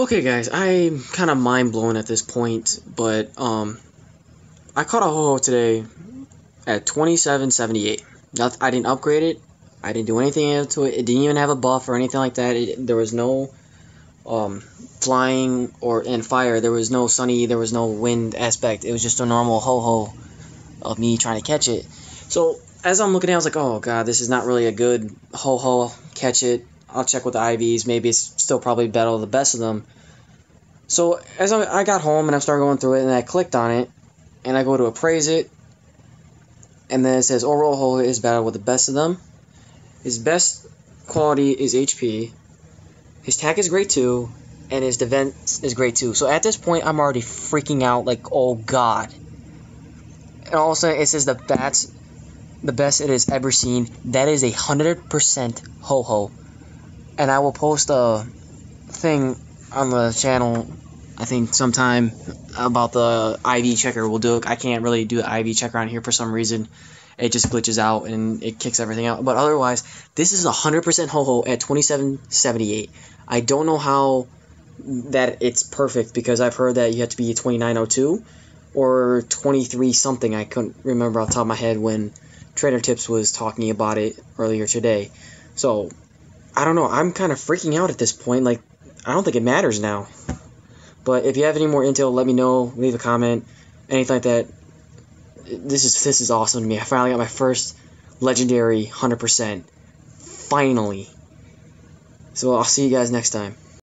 Okay, guys, I'm kind of mind blown at this point, but um, I caught a Ho-Oh today at 2778. Not, I didn't upgrade it. I didn't do anything to it. It didn't even have a buff or anything like that. It, there was no um, flying or in fire. There was no sunny. There was no wind aspect. It was just a normal Ho-Oh of me trying to catch it. So as I'm looking at, it, I was like, oh god, this is not really a good Ho-Oh catch it. I'll check with the IVs. Maybe it's still probably battle the best of them. So as I, I got home and I started going through it, and I clicked on it, and I go to appraise it, and then it says overall ho is battle with the best of them. His best quality is HP. His tack is great too, and his defense is great too. So at this point, I'm already freaking out like, oh god. And all of a sudden, it says the bats, the best it has ever seen. That is a hundred percent Ho-Oh. And I will post a thing on the channel. I think sometime about the IV checker. We'll do it. I can't really do the IV checker on here for some reason it just glitches out and it kicks everything out. But otherwise, this is 100% Ho-Oh at 2778. I don't know how that it's perfect because I've heard that you have to be 2902 or 23 something. I couldn't remember off the top of my head when Trainer Tips was talking about it earlier today. So, I don't know. I'm kind of freaking out at this point. Like, I don't think it matters now. But if you have any more intel, let me know. Leave a comment. Anything like that this is this is awesome to me. I finally got my first legendary 100%. Finally. So I'll see you guys next time.